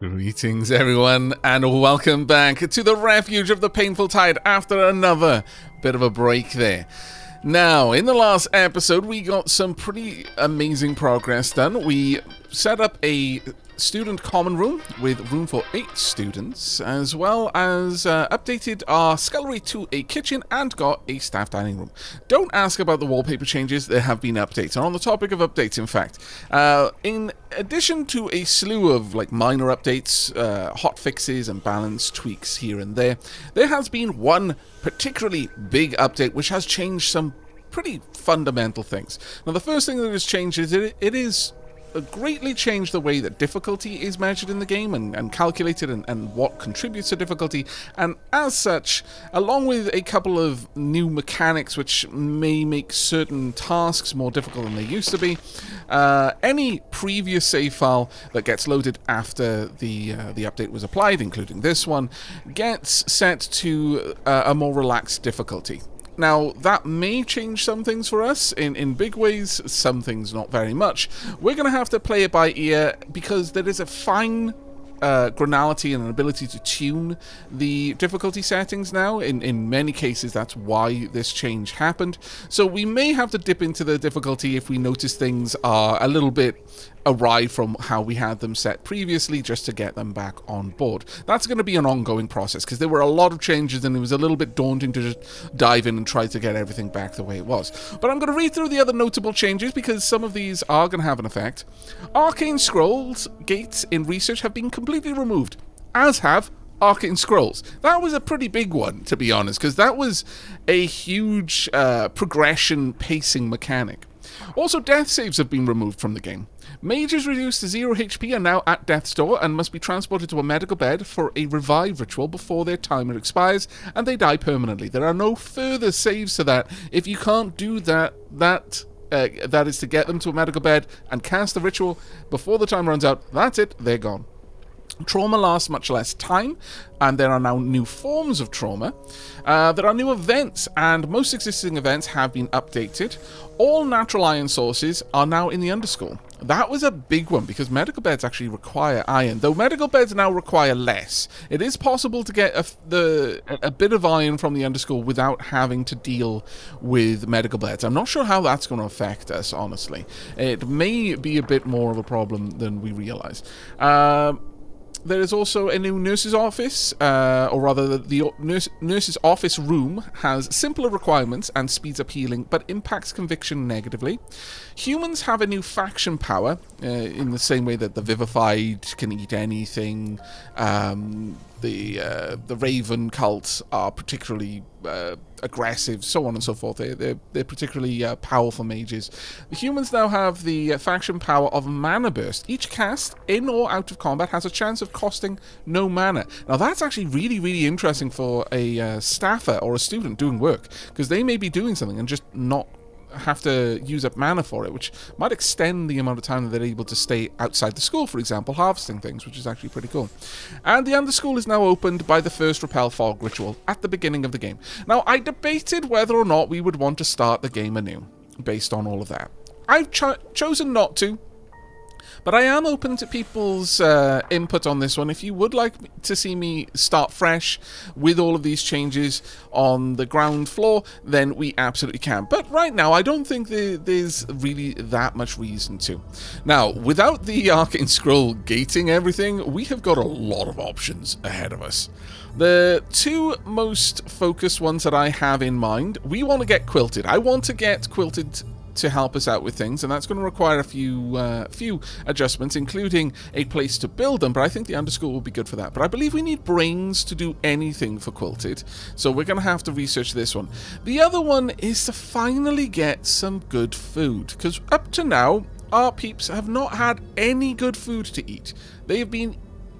Greetings, everyone, and welcome back to the refuge of the Painful Tide after another bit of a break there. Now, in the last episode, we got some pretty amazing progress done. We set up a student common room with room for eight students, as well as uh, updated our scullery to a kitchen and got a staff dining room. Don't ask about the wallpaper changes, there have been updates. And on the topic of updates, in fact, uh, in addition to a slew of like minor updates, uh, hot fixes, and balance tweaks here and there, there has been one particularly big update which has changed some pretty fundamental things. Now, the first thing that has changed is it, it is greatly changed the way that difficulty is measured in the game and, and calculated and, and, what contributes to difficulty. And as such, along with a couple of new mechanics which may make certain tasks more difficult than they used to be, uh, any previous save file that gets loaded after the uh, the update was applied, including this one, gets set to uh, a more relaxed difficulty. Now, that may change some things for us in, in big ways, some things not very much. We're going to have to play it by ear because there is a fine uh, granality and an ability to tune the difficulty settings now. In, in many cases, that's why this change happened. So we may have to dip into the difficulty if we notice things are a little bit awry from how we had them set previously just to get them back on board. That's going to be an ongoing process because there were a lot of changes and it was a little bit daunting to just dive in and try to get everything back the way it was. But I'm going to read through the other notable changes because some of these are going to have an effect. Arcane Scrolls gates in research have been completely removed, as have Arcane Scrolls. That was a pretty big one, to be honest, because that was a huge uh, progression pacing mechanic. Also, death saves have been removed from the game. Mages reduced to 0 HP are now at death's door and must be transported to a medical bed for a revive ritual before their timer expires and they die permanently. There are no further saves to that. If you can't do that, that uh, that is to get them to a medical bed and cast the ritual before the time runs out. That's it, they're gone. Trauma lasts much less time, and there are now new forms of trauma. Uh, there are new events, and most existing events have been updated. All natural iron sources are now in the underschool. That was a big one because medical beds actually require iron, though medical beds now require less. It is possible to get a, the, a bit of iron from the underschool without having to deal with medical beds. I'm not sure how that's going to affect us, honestly. It may be a bit more of a problem than we realize. Um, there is also a new nurse's office, uh, or rather, the, the nurse, nurse's office room has simpler requirements and speeds up healing, but impacts conviction negatively. Humans have a new faction power, uh, in the same way that the vivified can eat anything. Um, the uh, the Raven cults are particularly uh, aggressive, so on and so forth. They're, they're, they're particularly uh, powerful mages. The humans now have the uh, faction power of Mana Burst. Each cast, in or out of combat, has a chance of costing no mana. Now that's actually really, really interesting for a uh, staffer or a student doing work, because they may be doing something and just not have to use up mana for it, which might extend the amount of time that they're able to stay outside the school, for example, harvesting things, which is actually pretty cool. And the Under School is now opened by the first Repel Fog ritual at the beginning of the game. Now, I debated whether or not we would want to start the game anew, based on all of that. I've cho chosen not to, but I am open to people's uh, input on this one. If you would like to see me start fresh with all of these changes on the ground floor, then we absolutely can. But right now, I don't think there's really that much reason to. Now, without the Arcane Scroll gating everything, we have got a lot of options ahead of us. The two most focused ones that I have in mind, we want to get quilted. I want to get quilted to help us out with things, and that's going to require a few uh, few adjustments, including a place to build them. But I think the underschool will be good for that. But I believe we need brains to do anything for quilted, so we're going to have to research this one. The other one is to finally get some good food, because up to now our peeps have not had any good food to eat. They have been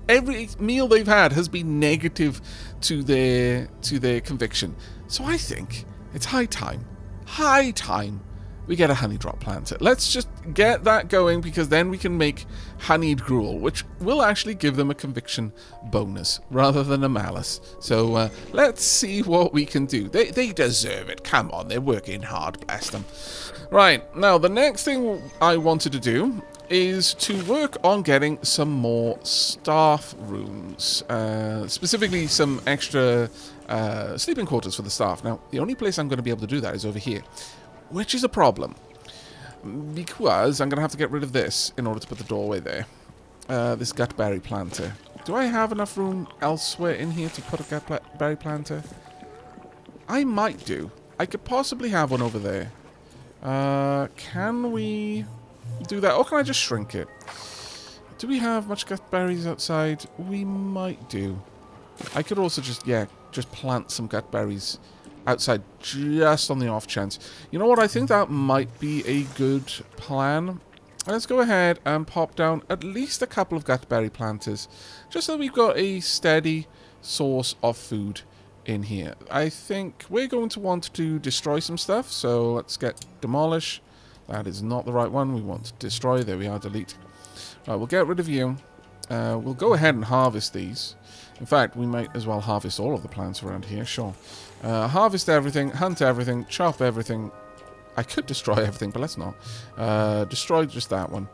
every meal they've had has been negative to their to their conviction. So I think it's high time, high time we get a honey drop plant. Let's just get that going because then we can make honeyed gruel, which will actually give them a conviction bonus rather than a malus. So uh, let's see what we can do. They, they deserve it. Come on, they're working hard, bless them. Right, now the next thing I wanted to do is to work on getting some more staff rooms. Uh, specifically, some extra uh, sleeping quarters for the staff. Now, the only place I'm going to be able to do that is over here, which is a problem. Because I'm going to have to get rid of this in order to put the doorway there. Uh, this gutberry planter. Do I have enough room elsewhere in here to put a gutberry planter? I might do. I could possibly have one over there. Uh, can we do that? Or can I just shrink it? Do we have much gutberries outside? We might do. I could also just, yeah, just plant some gutberries outside just on the off chance. You know what? I think that might be a good plan. Let's go ahead and pop down at least a couple of gutberry planters. Just so we've got a steady source of food in here. I think we're going to want to destroy some stuff. So let's get demolish. That is not the right one. We want to destroy. There we are. Delete. Right, we'll get rid of you. Uh, we'll go ahead and harvest these. In fact, we might as well harvest all of the plants around here. Sure. Uh, harvest everything, hunt everything, chop everything. I could destroy everything, but let's not. Uh, destroy just that one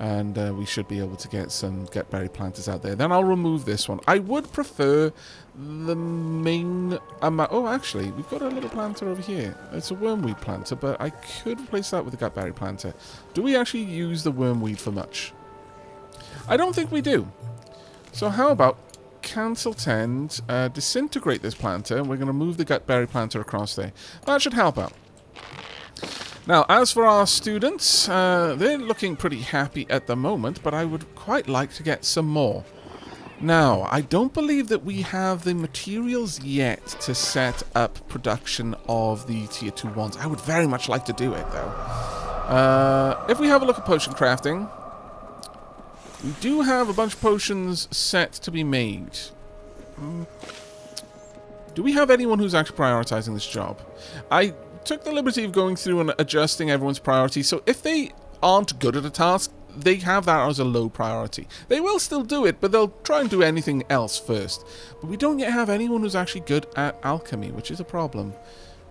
and uh, we should be able to get some gutberry planters out there. Then I'll remove this one. I would prefer the main amount. Oh, actually, we've got a little planter over here. It's a wormweed planter, but I could replace that with a gut berry planter. Do we actually use the wormweed for much? I don't think we do. So how about cancel tend, uh, disintegrate this planter, and we're going to move the gutberry planter across there. That should help out. Now, as for our students, uh, they're looking pretty happy at the moment, but I would quite like to get some more. Now, I don't believe that we have the materials yet to set up production of the tier 2 ones. I would very much like to do it, though. Uh, if we have a look at potion crafting, we do have a bunch of potions set to be made. Hmm. Do we have anyone who's actually prioritizing this job? I took the liberty of going through and adjusting everyone's priorities. So if they aren't good at a task, they have that as a low priority. They will still do it, but they'll try and do anything else first. But we don't yet have anyone who's actually good at alchemy, which is a problem.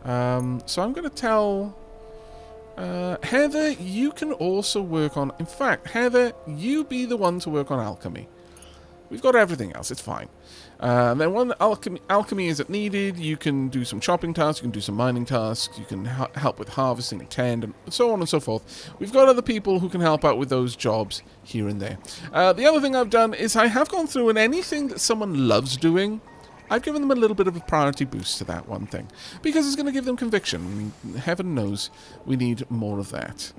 Um, so I'm going to tell... Uh, Heather, you can also work on... In fact, Heather, you be the one to work on alchemy. We've got everything else, it's fine. Uh, then when alchemy, alchemy isn't needed, you can do some chopping tasks, you can do some mining tasks, you can help with harvesting and tend, and so on and so forth. We've got other people who can help out with those jobs here and there. Uh, the other thing I've done is I have gone through and anything that someone loves doing, I've given them a little bit of a priority boost to that one thing. Because it's going to give them conviction. Heaven knows we need more of that.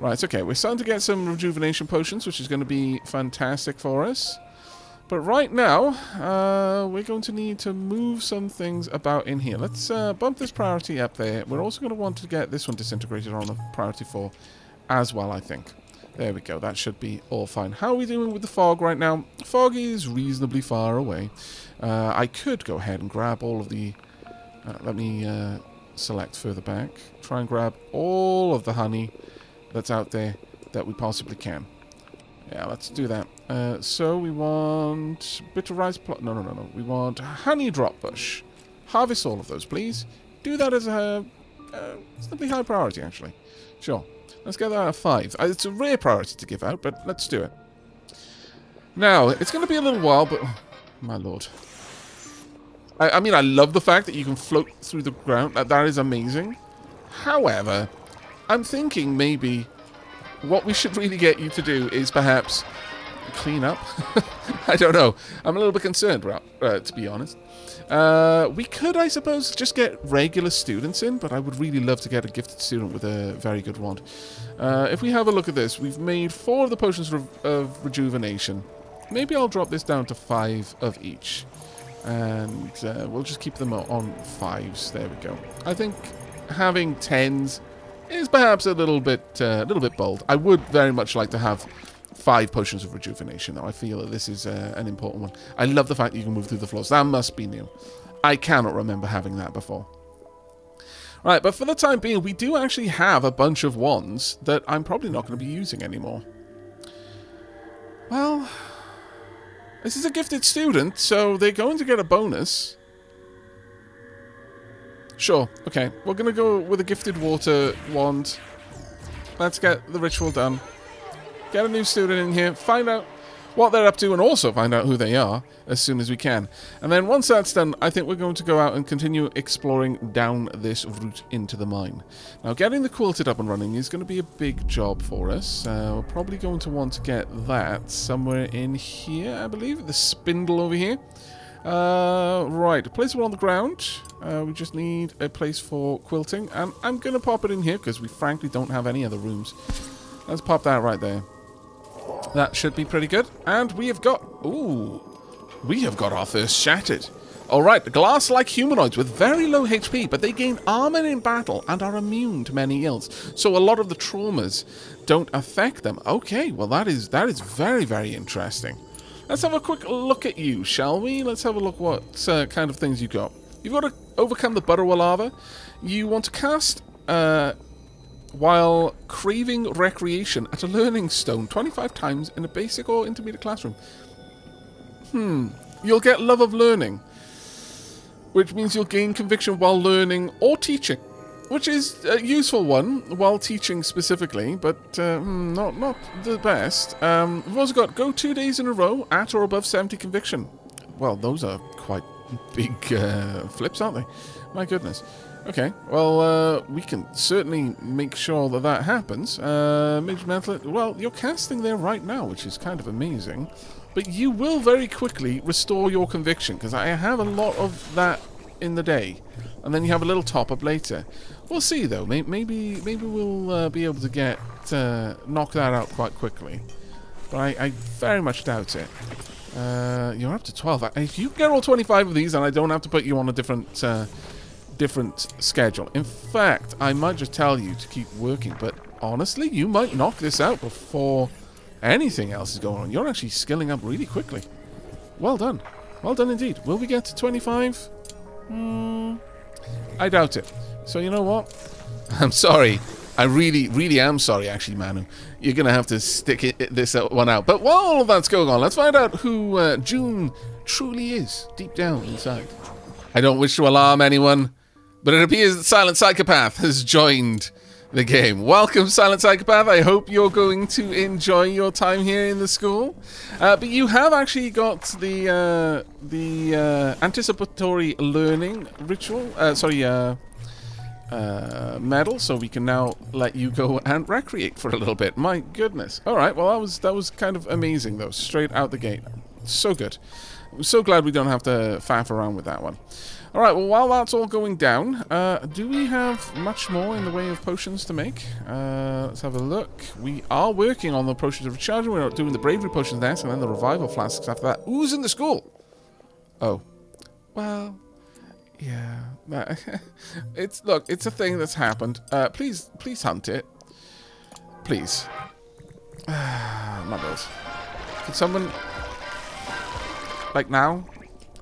Right, okay, we're starting to get some rejuvenation potions, which is going to be fantastic for us. But right now, uh, we're going to need to move some things about in here. Let's uh, bump this priority up there. We're also going to want to get this one disintegrated on the priority 4 as well, I think. There we go. That should be all fine. How are we doing with the fog right now? Fog is reasonably far away. Uh, I could go ahead and grab all of the... Uh, let me uh, select further back. Try and grab all of the honey that's out there that we possibly can. Yeah, let's do that. Uh, so we want bitter rice plot. No, no, no, no. We want honey drop bush. Harvest all of those, please. Do that as a uh, simply high priority, actually. Sure. Let's get that at five. Uh, it's a rare priority to give out, but let's do it. Now, it's going to be a little while, but... Oh, my lord. I, I, mean, I love the fact that you can float through the ground. That, that is amazing. However, I'm thinking maybe what we should really get you to do is perhaps clean up. I don't know. I'm a little bit concerned, uh, to be honest. Uh, we could, I suppose, just get regular students in, but I would really love to get a gifted student with a very good wand. Uh, if we have a look at this, we've made four of the potions of rejuvenation. Maybe I'll drop this down to five of each. And uh, we'll just keep them on fives. There we go. I think having tens is perhaps a little bit uh, a little bit bold. I would very much like to have five potions of rejuvenation, though. I feel that this is uh, an important one. I love the fact that you can move through the floors. That must be new. I cannot remember having that before. Right, but for the time being, we do actually have a bunch of wands that I'm probably not going to be using anymore. Well, this is a gifted student, so they're going to get a bonus. Sure, okay. We're going to go with a gifted water wand. Let's get the ritual done. Get a new student in here, find out what they're up to, and also find out who they are as soon as we can. And then once that's done, I think we're going to go out and continue exploring down this route into the mine. Now, getting the quilted up and running is going to be a big job for us. Uh, we're probably going to want to get that somewhere in here, I believe. The spindle over here. Uh, right, place it on the ground. Uh, we just need a place for quilting. And I'm going to pop it in here because we frankly don't have any other rooms. Let's pop that right there. That should be pretty good. And we have got... Ooh. We have got our first shattered. Alright, glass-like humanoids with very low HP, but they gain armor in battle and are immune to many ills. So a lot of the traumas don't affect them. Okay, well that is that is very, very interesting. Let's have a quick look at you, shall we? Let's have a look what uh, kind of things you got. You've got to overcome the Burrower lava. You want to cast uh, while craving recreation at a learning stone 25 times in a basic or intermediate classroom. Hmm. You'll get love of learning, which means you'll gain conviction while learning or teaching, which is a useful one while teaching specifically, but uh, hmm, not not the best. Um, we've also got go two days in a row at or above 70 conviction. Well, those are quite big uh, flips, aren't they? My goodness. Okay, well, uh, we can certainly make sure that that happens. Uh, Mage Method, well, you're casting there right now, which is kind of amazing. But you will very quickly restore your conviction, because I have a lot of that in the day. And then you have a little top-up later. We'll see, though. Maybe maybe we'll uh, be able to get uh, knock that out quite quickly. But I, I very much doubt it. Uh, you're up to 12. If you get all 25 of these, and I don't have to put you on a different uh, different schedule. In fact, I might just tell you to keep working, but honestly, you might knock this out before anything else is going on. You're actually skilling up really quickly. Well done. Well done indeed. Will we get to 25? Hmm, I doubt it. So you know what? I'm sorry. I really, really am sorry, actually, Manu. You're going to have to stick it, this one out. But while all of that's going on, let's find out who uh, June truly is, deep down inside. I don't wish to alarm anyone, but it appears that Silent Psychopath has joined the game. Welcome, Silent Psychopath. I hope you're going to enjoy your time here in the school. Uh, but you have actually got the uh, the uh, anticipatory learning ritual. Uh, sorry, uh, uh, medal, so we can now let you go and recreate for a little bit. My goodness. All right. Well, that was that was kind of amazing, though. Straight out the gate. So good. I'm so glad we don't have to faff around with that one. Alright, well, while that's all going down, uh, do we have much more in the way of potions to make? Uh, let's have a look. We are working on the potions of recharging. We're doing the bravery potions next, and then the revival flasks after that. Who's in the school? Oh. Well, yeah. it's, look, it's a thing that's happened. Uh, please, please hunt it. Please. Mumbles. Could someone... Like now?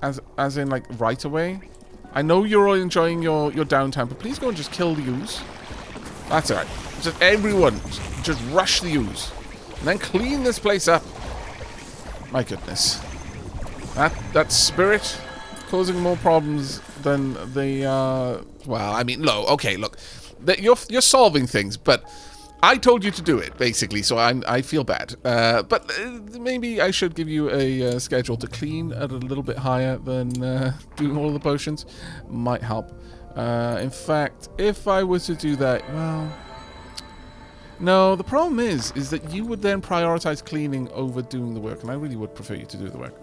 As, as in, like, right away? I know you're all enjoying your, your downtime, but please go and just kill the ooze. That's alright. Just everyone, just rush the ooze. And then clean this place up. My goodness. That, that spirit causing more problems than the, uh... Well, I mean, no, okay, look. You're, you're solving things, but I told you to do it, basically, so I'm, I feel bad. Uh, but uh, maybe I should give you a uh, schedule to clean at a little bit higher than uh, doing all the potions. Might help. Uh, in fact, if I was to do that, well... No, the problem is, is that you would then prioritize cleaning over doing the work, and I really would prefer you to do the work.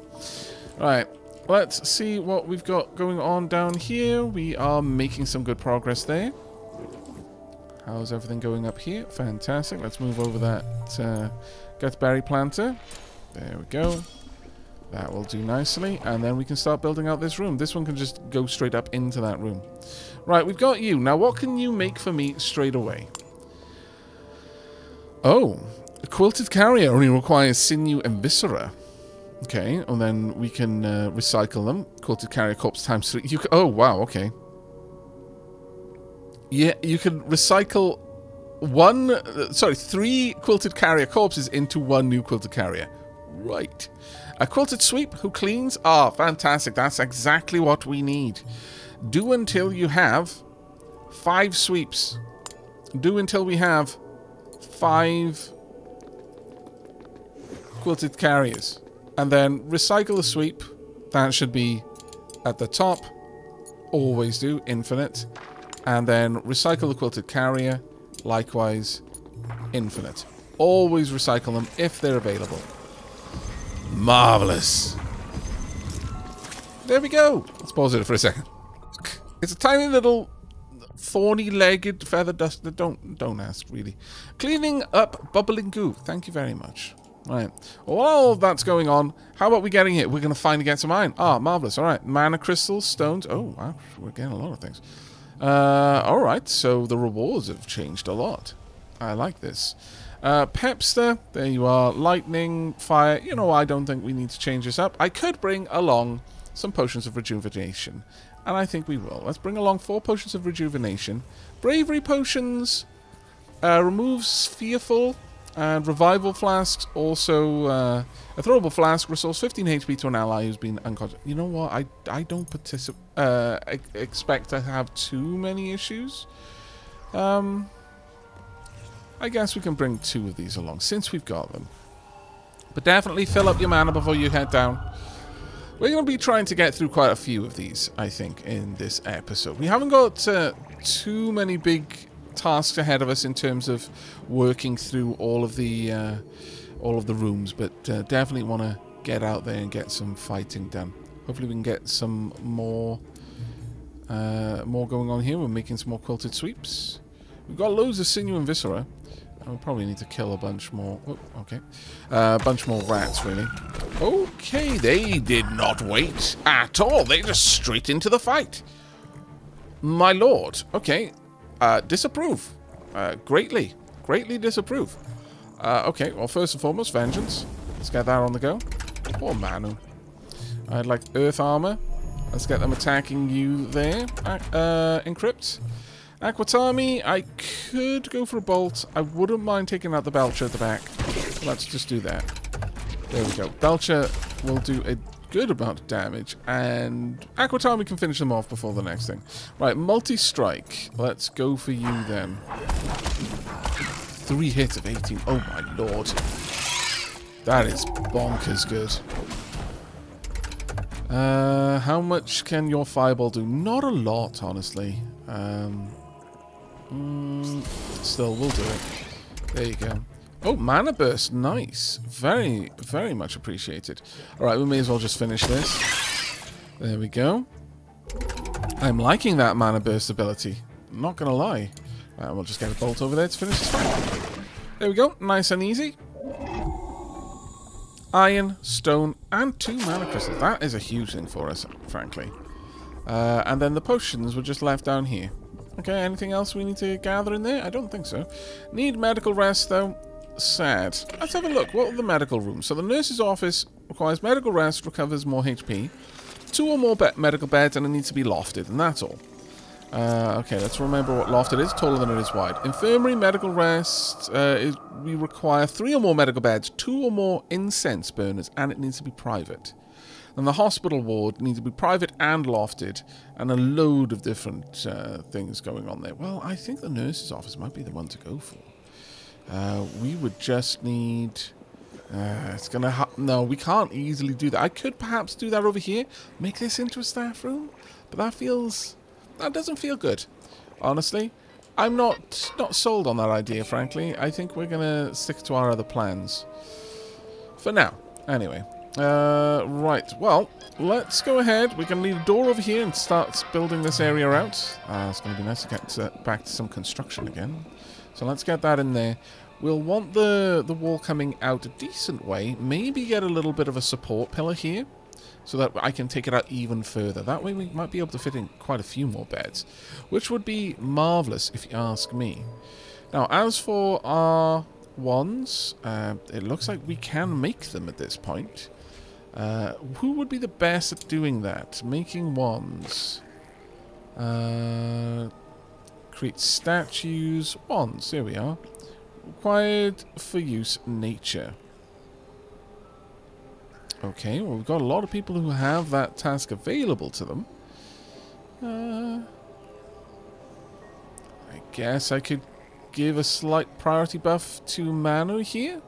Right, let's see what we've got going on down here. We are making some good progress there. How's everything going up here? Fantastic. Let's move over that uh, Gutberry planter. There we go. That will do nicely. And then we can start building out this room. This one can just go straight up into that room. Right, we've got you. Now, what can you make for me straight away? Oh, a quilted carrier only requires sinew and viscera. Okay, and then we can uh, recycle them. Quilted carrier corpse times three. You oh, wow, okay. Yeah, you can recycle one, uh, sorry, three quilted carrier corpses into one new quilted carrier. Right. A quilted sweep who cleans? Ah, oh, fantastic. That's exactly what we need. Do until you have five sweeps. Do until we have five quilted carriers. And then recycle the sweep. That should be at the top. Always do, infinite. And then recycle the quilted carrier. Likewise, infinite. Always recycle them if they're available. Marvelous. There we go. Let's pause it for a second. It's a tiny little thorny-legged feather duster. Don't don't ask really. Cleaning up bubbling goo. Thank you very much. Right. While that's going on, how about we getting it? We're going to finally get some iron. Ah, marvelous. All right. Mana crystals, stones. Oh, wow. We're getting a lot of things. Uh, all right. So the rewards have changed a lot. I like this. Uh, Pepster, there you are. Lightning, fire. You know, I don't think we need to change this up. I could bring along some potions of rejuvenation. And I think we will. Let's bring along four potions of rejuvenation. Bravery potions uh, removes fearful and revival flasks. Also, uh, a throwable flask restores 15 HP to an ally who's been unconscious. You know what? I, I don't participate. Uh, expect to have too many issues. Um, I guess we can bring two of these along since we've got them. But definitely fill up your mana before you head down. We're going to be trying to get through quite a few of these, I think, in this episode. We haven't got uh, too many big tasks ahead of us in terms of working through all of the uh, all of the rooms, but uh, definitely want to get out there and get some fighting done. Hopefully, we can get some more uh, more going on here. We're making some more quilted sweeps. We've got loads of sinew and viscera. We'll probably need to kill a bunch more. Oh, okay. Uh, a bunch more rats, really. Okay, they did not wait at all. They just straight into the fight. My lord. Okay. Uh, disapprove. Uh, greatly. Greatly disapprove. Uh, okay, well, first and foremost, vengeance. Let's get that on the go. Poor Manu. I'd like earth armor. Let's get them attacking you there. Uh, encrypt. Aquatami, I could go for a bolt. I wouldn't mind taking out the Belcher at the back. Let's just do that. There we go. Belcher will do a good amount of damage, and Aquatami can finish them off before the next thing. Right, multi-strike. Let's go for you then. Three hits of 18. Oh my lord. That is bonkers good. Uh, how much can your fireball do? Not a lot, honestly. Um, Mm, still, we'll do it. There you go. Oh, mana burst. Nice. Very, very much appreciated. Alright, we may as well just finish this. There we go. I'm liking that mana burst ability. Not going to lie. Uh, we'll just get a bolt over there to finish this fight. There we go. Nice and easy. Iron, stone, and two mana crystals. That is a huge thing for us, frankly. Uh, and then the potions were just left down here. Okay, anything else we need to gather in there? I don't think so. Need medical rest, though. Sad. Let's have a look. What are the medical rooms? So the nurse's office requires medical rest, recovers more HP. Two or more be medical beds, and it needs to be lofted, and that's all. Uh, okay, let's remember what lofted is. Taller than it is wide. Infirmary, medical rest. Uh, is, we require three or more medical beds, two or more incense burners, and it needs to be private. And the hospital ward needs to be private and lofted, and a load of different uh, things going on there. Well, I think the nurse's office might be the one to go for. Uh, we would just need... Uh, it's gonna no, we can't easily do that. I could perhaps do that over here, make this into a staff room, but that feels that doesn't feel good. Honestly, I'm not not sold on that idea. Frankly, I think we're gonna stick to our other plans for now. Anyway, uh, right, well, let's go ahead. We're going to need a door over here and start building this area out. Uh, it's going to be nice to get to, back to some construction again. So let's get that in there. We'll want the, the wall coming out a decent way. Maybe get a little bit of a support pillar here so that I can take it out even further. That way we might be able to fit in quite a few more beds, which would be marvellous if you ask me. Now, as for our wands, uh, it looks like we can make them at this point. Uh, who would be the best at doing that? Making wands. Uh, create statues. Wands, here we are. Required for use nature. Okay, well we've got a lot of people who have that task available to them. Uh, I guess I could give a slight priority buff to Manu here?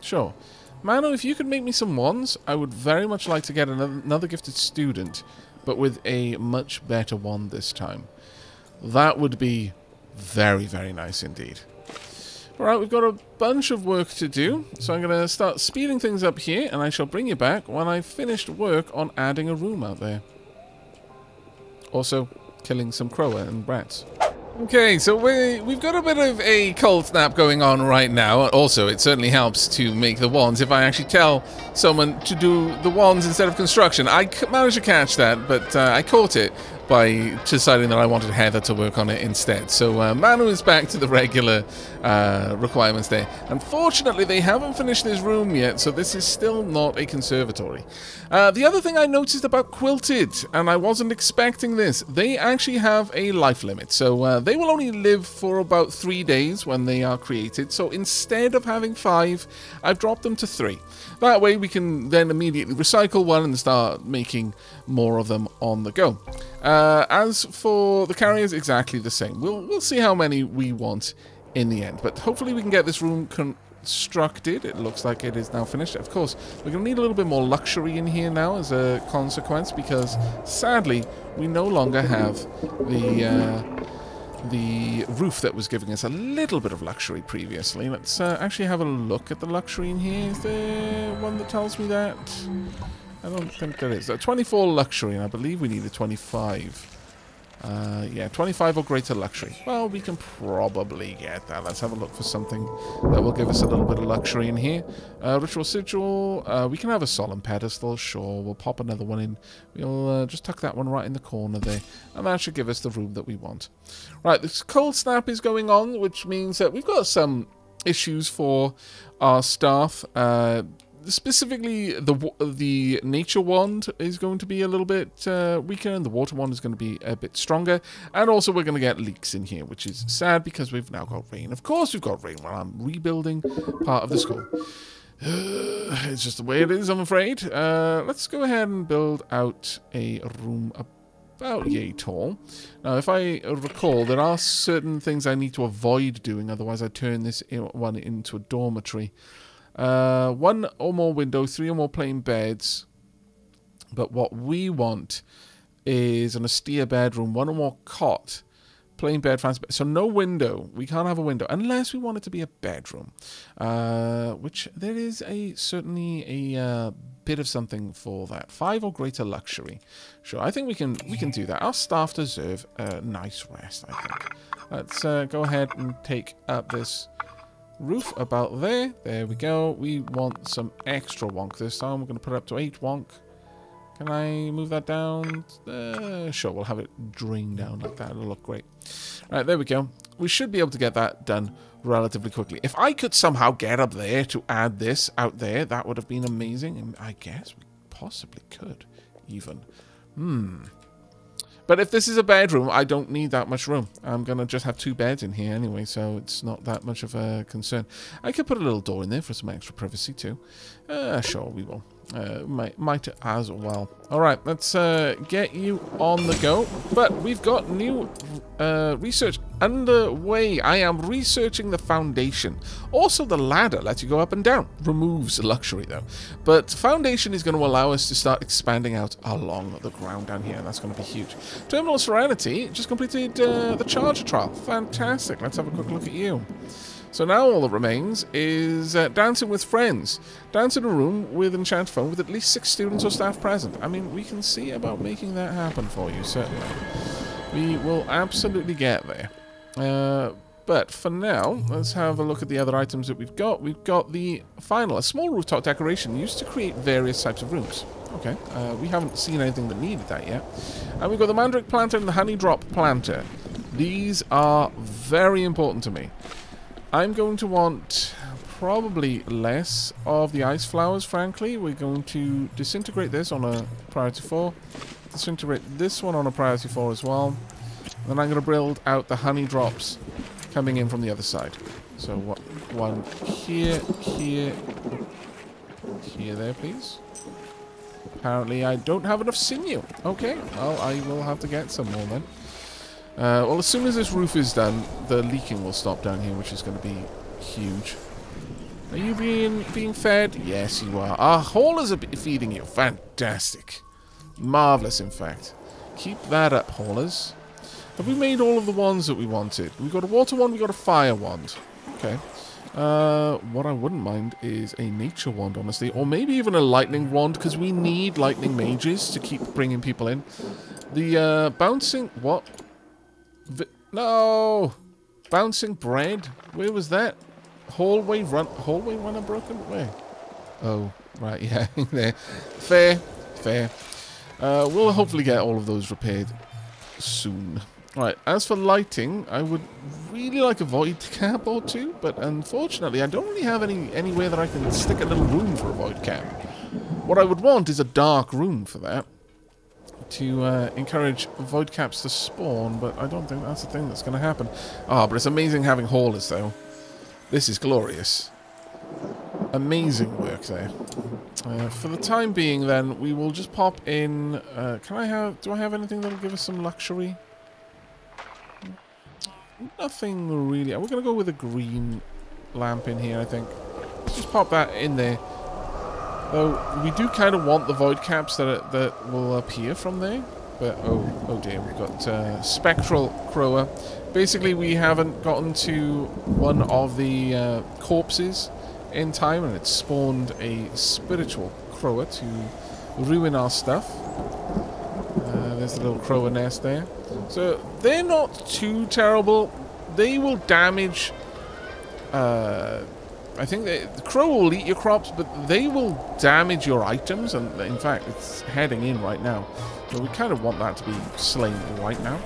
Sure. Manu, if you could make me some wands, I would very much like to get another, another gifted student, but with a much better wand this time. That would be very, very nice indeed. Alright, we've got a bunch of work to do, so I'm going to start speeding things up here, and I shall bring you back when I've finished work on adding a room out there. Also, killing some crower and rats. Okay, so we, we've got a bit of a cold snap going on right now. Also, it certainly helps to make the wands if I actually tell someone to do the wands instead of construction. I managed to catch that, but uh, I caught it by deciding that I wanted Heather to work on it instead. So uh, Manu is back to the regular uh, requirements there. Unfortunately, they haven't finished this room yet, so this is still not a conservatory. Uh, the other thing I noticed about Quilted, and I wasn't expecting this, they actually have a life limit. So uh, they will only live for about three days when they are created. So instead of having five, I've dropped them to three. That way we can then immediately recycle one and start making more of them on the go. Uh, as for the carriers, exactly the same. We'll, we'll see how many we want in the end. But hopefully we can get this room constructed. It looks like it is now finished. Of course, we're going to need a little bit more luxury in here now as a consequence because sadly we no longer have the... Uh, the roof that was giving us a little bit of luxury previously. Let's uh, actually have a look at the luxury in here. Is there one that tells me that? I don't think there is. A 24 luxury, and I believe we need a 25. Uh, yeah, 25 or greater luxury. Well, we can probably get that. Let's have a look for something that will give us a little bit of luxury in here. Uh, ritual sigil. Uh, we can have a solemn pedestal. Sure, we'll pop another one in. We'll uh, just tuck that one right in the corner there. And that should give us the room that we want. Right, this cold snap is going on, which means that we've got some issues for our staff. Specifically the the nature wand is going to be a little bit uh, weaker and the water wand is going to be a bit stronger. And also we're going to get leaks in here which is sad because we've now got rain. Of course we've got rain while i'm rebuilding part of the school. It's just the way it is i'm afraid. Uh, let's go ahead and build out a room about yay tall. Now if i recall there are certain things i need to avoid doing otherwise i turn this one into a dormitory uh, one or more windows, three or more plain beds. But what we want is an austere bedroom, one or more cot, plain bed, fancy bed. So no window. We can't have a window unless we want it to be a bedroom. Uh, which there is a certainly a uh, bit of something for that. Five or greater luxury. Sure, I think we can we can do that. Our staff deserve a nice rest. I think. Let's uh, go ahead and take up this roof about there. There we go. We want some extra wonk this time. We're going to put it up to 8 wonk. Can I move that down? Uh, sure, we'll have it drain down like that. It'll look great. All right, there we go. We should be able to get that done relatively quickly. If I could somehow get up there to add this out there, that would have been amazing. And I guess we possibly could even. Hmm. But if this is a bedroom, I don't need that much room. I'm going to just have two beds in here anyway, so it's not that much of a concern. I could put a little door in there for some extra privacy too. Uh, sure, we will. Uh, might, might as well. All right, let's uh, get you on the go. But we've got new uh, research underway. I am researching the foundation. Also, the ladder lets you go up and down. Removes luxury, though. But foundation is going to allow us to start expanding out along the ground down here. And that's going to be huge. Terminal Serenity just completed uh, the charger trial. Fantastic. Let's have a quick look at you. So now all that remains is uh, dancing with friends. Dance in a room with Enchanted Phone with at least six students or staff present. I mean, we can see about making that happen for you, certainly. We will absolutely get there. Uh, but for now, let's have a look at the other items that we've got. We've got the finial, a small rooftop decoration used to create various types of rooms. Okay, uh, we haven't seen anything that needed that yet. And we've got the mandrake planter and the honey drop planter. These are very important to me. I'm going to want probably less of the ice flowers, frankly. We're going to disintegrate this on a priority 4. Disintegrate this one on a priority 4 as well. Then I'm going to build out the honey drops coming in from the other side. So what, one here, here, here there, please. Apparently I don't have enough sinew. Okay, well, I will have to get some more then. Uh, well, as soon as this roof is done, the leaking will stop down here, which is going to be huge. Are you being being fed? Yes, you are. Our haulers are feeding you. Fantastic. Marvellous, in fact. Keep that up, haulers. Have we made all of the wands that we wanted? We've got a water wand, we've got a fire wand. Okay. Uh, what I wouldn't mind is a nature wand, honestly. Or maybe even a lightning wand, because we need lightning mages to keep bringing people in. The, uh, bouncing... What? V no! Bouncing bread? Where was that? Hallway run... Hallway runner broken? Where? Oh, right, yeah, there. Fair. Fair. Uh, we'll hopefully get all of those repaired soon. Right, as for lighting, I would really like a void cap or two, but unfortunately I don't really have any anywhere that I can stick a little room for a void cap. What I would want is a dark room for that, to uh, encourage void caps to spawn, but I don't think that's the thing that's going to happen. Ah, oh, but it's amazing having haulers, though. This is glorious. Amazing work there. Uh, for the time being, then, we will just pop in... Uh, can I have... Do I have anything that will give us some luxury? Nothing really. We're going to go with a green lamp in here, I think. Let's just pop that in there. Though, we do kind of want the void caps that, are, that will appear from there. But, oh, oh dear, we've got uh, Spectral Crower. Basically, we haven't gotten to one of the uh, corpses in time, and it spawned a spiritual Crower to ruin our stuff. Uh, there's the little Crower nest there. So they're not too terrible. They will damage. Uh, I think they, the crow will eat your crops, but they will damage your items. And in fact, it's heading in right now. So we kind of want that to be slain right now.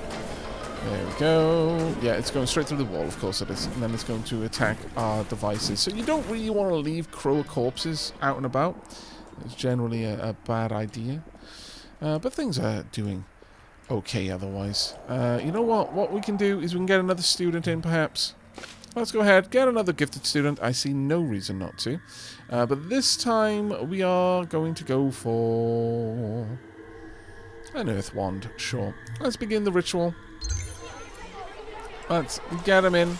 There we go. Yeah, it's going straight through the wall, of course it is. And then it's going to attack our devices. So you don't really want to leave crow corpses out and about. It's generally a, a bad idea. Uh, but things are doing okay otherwise. Uh, you know what? What we can do is we can get another student in, perhaps. Let's go ahead, get another gifted student. I see no reason not to. Uh, but this time, we are going to go for... An earth wand, sure. Let's begin the ritual. Let's get him in.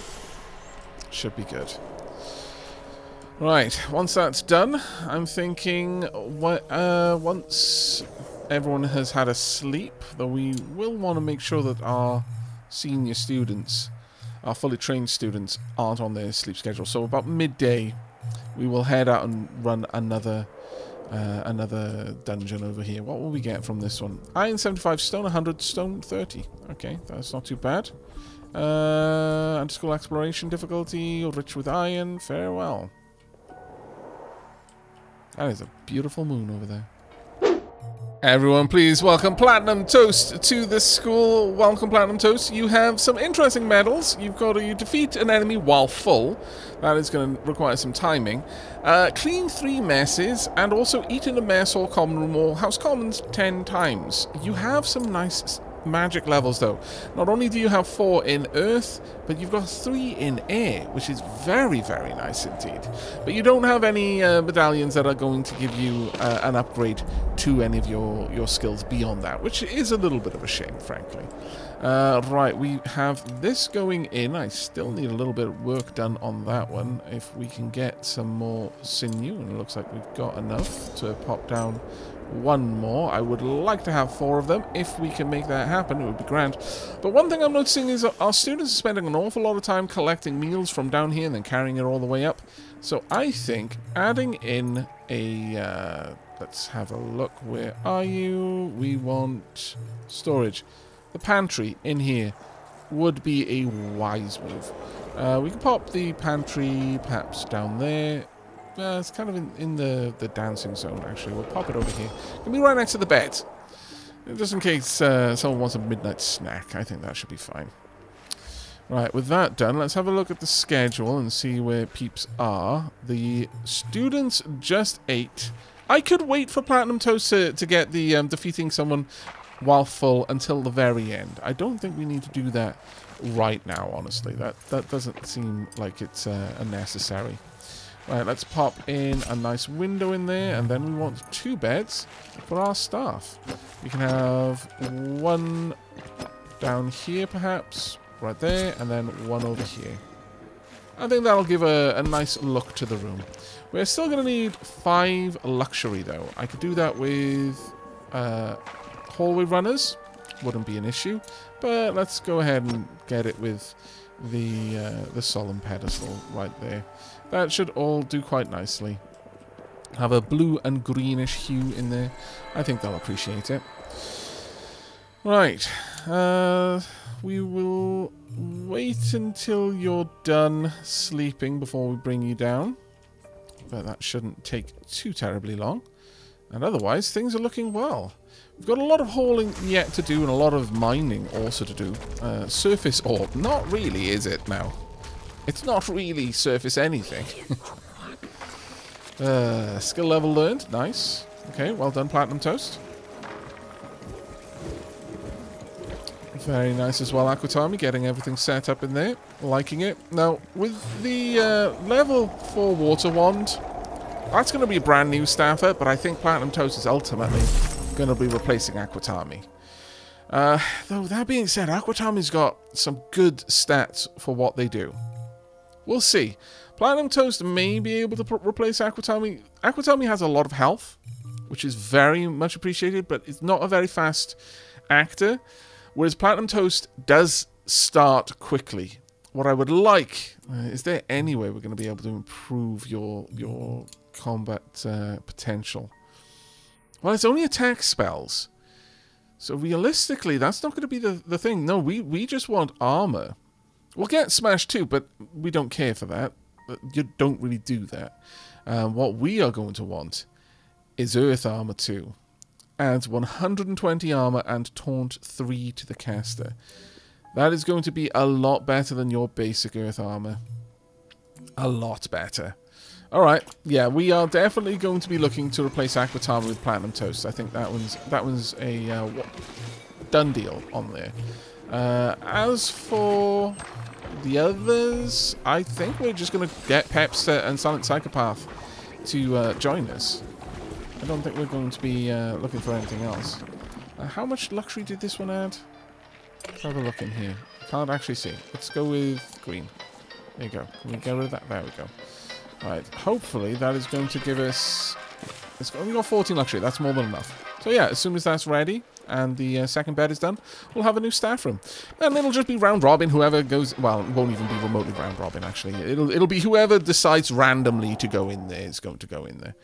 Should be good. Right, once that's done, I'm thinking what, uh, once everyone has had a sleep, though we will want to make sure that our senior students, our fully trained students, aren't on their sleep schedule. So about midday, we will head out and run another uh, another dungeon over here. What will we get from this one? Iron 75, stone 100, stone 30. Okay, that's not too bad. Uh, school exploration difficulty, rich with iron, farewell. That is a beautiful moon over there. Everyone, please welcome Platinum Toast to this school. Welcome, Platinum Toast. You have some interesting medals. You've got to defeat an enemy while full. That is going to require some timing. Uh, clean three messes, and also eat in a mess or common room or house commons ten times. You have some nice magic levels though. Not only do you have four in earth, but you've got three in air, which is very, very nice indeed. But you don't have any uh, medallions that are going to give you uh, an upgrade to any of your, your skills beyond that, which is a little bit of a shame, frankly. Uh, right, we have this going in. I still need a little bit of work done on that one. If we can get some more sinew, and it looks like we've got enough to pop down one more. I would like to have four of them. If we can make that happen, it would be grand. But one thing I'm noticing is our students are spending an awful lot of time collecting meals from down here and then carrying it all the way up. So I think adding in a... Uh, let's have a look. Where are you? We want storage. The pantry in here would be a wise move. Uh, we can pop the pantry perhaps down there. Uh, it's kind of in, in the, the dancing zone, actually. We'll pop it over here. Can be right next to the bed. Just in case uh, someone wants a midnight snack. I think that should be fine. Right, with that done, let's have a look at the schedule and see where peeps are. The students just ate. I could wait for Platinum Toast to, to get the um, defeating someone while full until the very end. I don't think we need to do that right now, honestly. That that doesn't seem like it's uh, necessary. Right, let's pop in a nice window in there, and then we want two beds for our staff. We can have one down here, perhaps, right there, and then one over here. I think that'll give a, a nice look to the room. We're still going to need five luxury, though. I could do that with uh, hallway runners. Wouldn't be an issue. But let's go ahead and get it with the, uh, the solemn pedestal right there. That should all do quite nicely. Have a blue and greenish hue in there. I think they'll appreciate it. Right. Uh, we will wait until you're done sleeping before we bring you down. But that shouldn't take too terribly long. And otherwise, things are looking well. We've got a lot of hauling yet to do and a lot of mining also to do. Uh, surface ore. Not really, is it now? It's not really surface anything. uh, skill level learned. Nice. Okay, well done, Platinum Toast. Very nice as well, Aquatami, getting everything set up in there. Liking it. Now, with the uh, level 4 Water Wand, that's going to be a brand new staffer, but I think Platinum Toast is ultimately going to be replacing Aquatami. Uh, though, that being said, Aquatami's got some good stats for what they do. We'll see. Platinum Toast may be able to replace Aquatami. Aquatami has a lot of health, which is very much appreciated, but it's not a very fast actor. Whereas Platinum Toast does start quickly. What I would like, uh, is there any way we're going to be able to improve your your combat uh, potential? Well, it's only attack spells. So realistically, that's not going to be the, the thing. No, we, we just want armor. We'll get Smash too, but we don't care for that. You don't really do that. Um, what we are going to want is Earth Armor too adds 120 armor and taunt 3 to the caster. That is going to be a lot better than your basic earth armor. A lot better. Alright, yeah, we are definitely going to be looking to replace Aquatami with Platinum Toast. I think that one's that one's a uh, done deal on there. Uh, as for the others, I think we're just going to get Pepster and Silent Psychopath to uh, join us. I don't think we're going to be uh, looking for anything else. Uh, how much luxury did this one add? Let's have a look in here. Can't actually see. Let's go with green. There you go. Can we get rid of that? There we go. Right. Hopefully that is going to give us... It's only got 14 luxury. That's more than enough. So yeah, as soon as that's ready, and the uh, second bed is done, we'll have a new staff room. And it'll just be round robin. Whoever goes, well, it won't even be remotely round robin. Actually, it'll it'll be whoever decides randomly to go in there is going to go in there.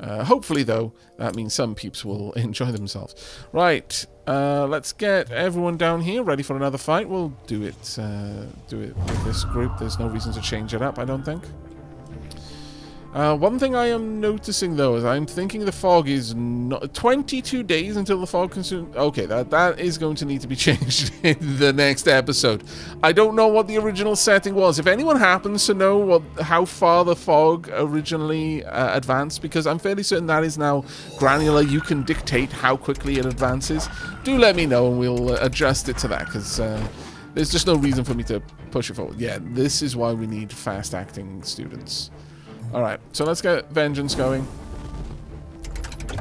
Uh, hopefully, though, that means some peeps will enjoy themselves. Right, uh, let's get everyone down here ready for another fight. We'll do it, uh, do it with this group. There's no reason to change it up, I don't think. Uh, one thing I am noticing though is I'm thinking the fog is not 22 days until the fog consumes. Okay, that that is going to need to be changed in the next episode. I don't know what the original setting was. If anyone happens to know what how far the fog originally uh, advanced, because I'm fairly certain that is now granular. You can dictate how quickly it advances. Do let me know and we'll uh, adjust it to that because. Uh, there's just no reason for me to push it forward. Yeah, this is why we need fast acting students. Alright, so let's get Vengeance going.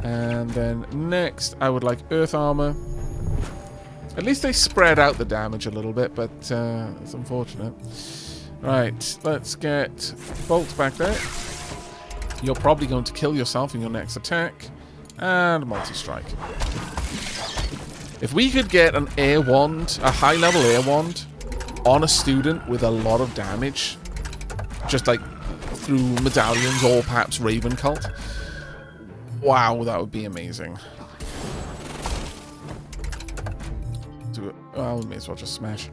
And then next, I would like Earth Armor. At least they spread out the damage a little bit, but uh, it's unfortunate. Right, let's get Bolt back there. You're probably going to kill yourself in your next attack. And multi-strike. If we could get an air wand, a high-level air wand, on a student with a lot of damage, just like through medallions or perhaps Raven Cult. Wow, that would be amazing. Do it. Well, we may as well just smash.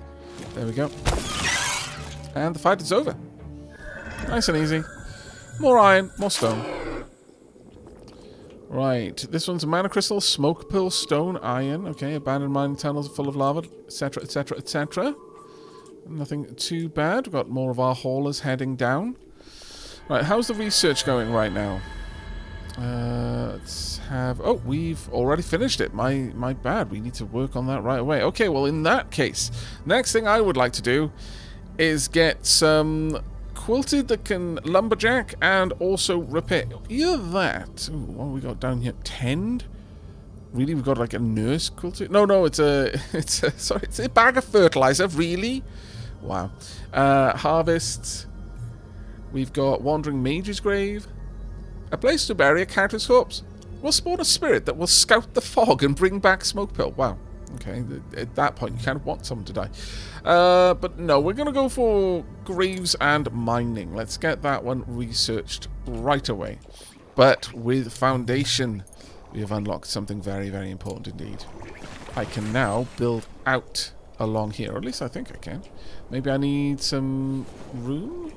There we go. And the fight is over. Nice and easy. More iron, more stone. Right, this one's a mana crystal, smoke pearl, stone, iron. Okay, abandoned mining tunnels full of lava, etc., etc., etc. Nothing too bad. We've got more of our haulers heading down. Right, how's the research going right now? Uh, let's have... Oh, we've already finished it. My, my bad. We need to work on that right away. Okay, well, in that case, next thing I would like to do is get some quilted that can lumberjack and also repair. Either that... Ooh, what we got down here? Tend? Really? We've got like a nurse quilted? No, no, it's a... It's a... Sorry, it's a bag of fertilizer. Really? Wow. Uh, harvest We've got Wandering Mage's Grave. A place to bury a character's corpse. Will spawn a spirit that will scout the fog and bring back Smoke Pearl. Wow. Okay, at that point, you kind of want someone to die. Uh, but no, we're going to go for graves and mining. Let's get that one researched right away. But with Foundation, we have unlocked something very, very important indeed. I can now build out along here, or at least I think I can. Maybe I need some room?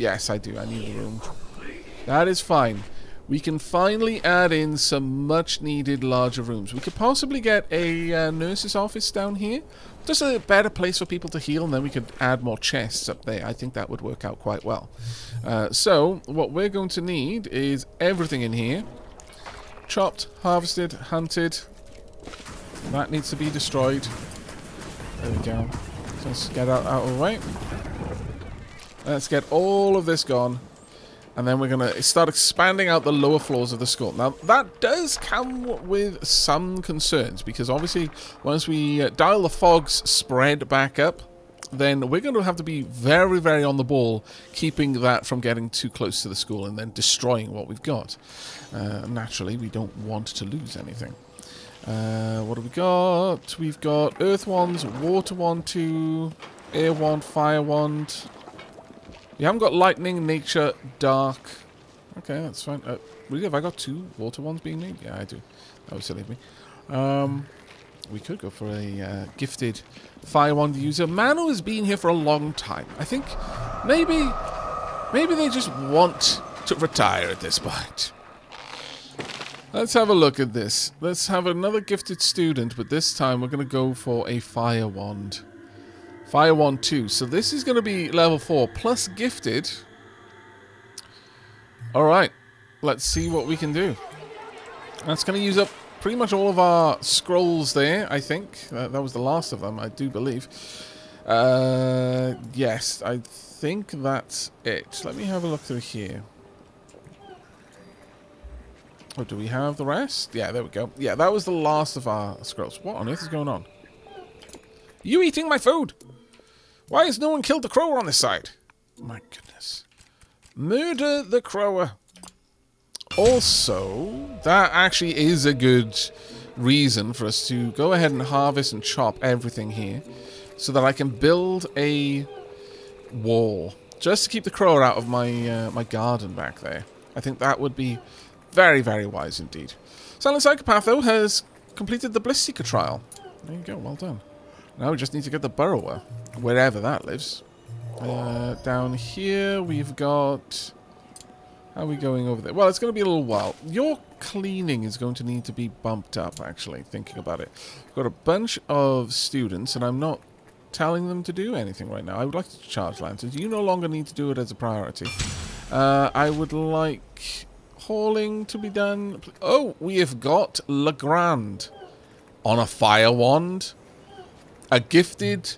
Yes, I do. I need a room. That is fine we can finally add in some much needed larger rooms. We could possibly get a uh, nurse's office down here. Just a better place for people to heal, and then we could add more chests up there. I think that would work out quite well. Uh, so, what we're going to need is everything in here. Chopped, harvested, hunted. That needs to be destroyed. There we go. Let's get out, out of the way. Let's get all of this gone. And then we're going to start expanding out the lower floors of the school. Now, that does come with some concerns, because obviously, once we uh, dial the fog's spread back up, then we're going to have to be very, very on the ball, keeping that from getting too close to the school and then destroying what we've got. Uh, naturally, we don't want to lose anything. Uh, what have we got? We've got Earth Wands, Water Wand 2, Air Wand, Fire Wand, you haven't got lightning, nature, dark. Okay, that's fine. Uh, really, have I got two water ones being made? Yeah, I do. That was silly of me. Um, we could go for a uh, gifted fire wand user. Manu has been here for a long time. I think maybe, maybe they just want to retire at this point. Let's have a look at this. Let's have another gifted student, but this time we're going to go for a fire wand. Fire Wand 2. So this is going to be level 4 plus gifted. Alright. Let's see what we can do. That's going to use up pretty much all of our scrolls there, I think. Uh, that was the last of them, I do believe. Uh, yes, I think that's it. Let me have a look through here. Oh, do we have the rest? Yeah, there we go. Yeah, that was the last of our scrolls. What on earth is going on? You eating my food? Why has no one killed the crower on this side? My goodness. Murder the crower. Also, that actually is a good reason for us to go ahead and harvest and chop everything here so that I can build a wall just to keep the crower out of my uh, my garden back there. I think that would be very, very wise indeed. Silent Psychopath, though, has completed the Bliss Seeker trial. There you go, well done. Now we just need to get the Burrower, wherever that lives. Uh, down here we've got... How are we going over there? Well, it's going to be a little while. Your cleaning is going to need to be bumped up, actually, thinking about it. I've got a bunch of students, and I'm not telling them to do anything right now. I would like to charge lanterns. You no longer need to do it as a priority. Uh, I would like hauling to be done. Oh, we have got Legrand on a fire wand a gifted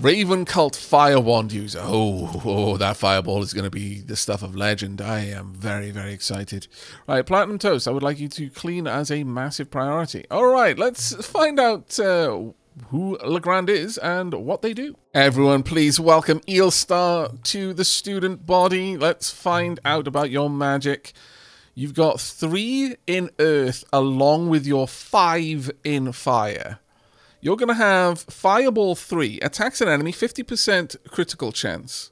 Raven Cult Fire Wand user. Oh, oh, that fireball is going to be the stuff of legend. I am very, very excited. Right, Platinum Toast, I would like you to clean as a massive priority. All right, let's find out uh, who Legrand is and what they do. Everyone, please welcome Eelstar to the student body. Let's find out about your magic. You've got three in earth along with your five in fire you're going to have Fireball 3. Attacks an enemy, 50% critical chance.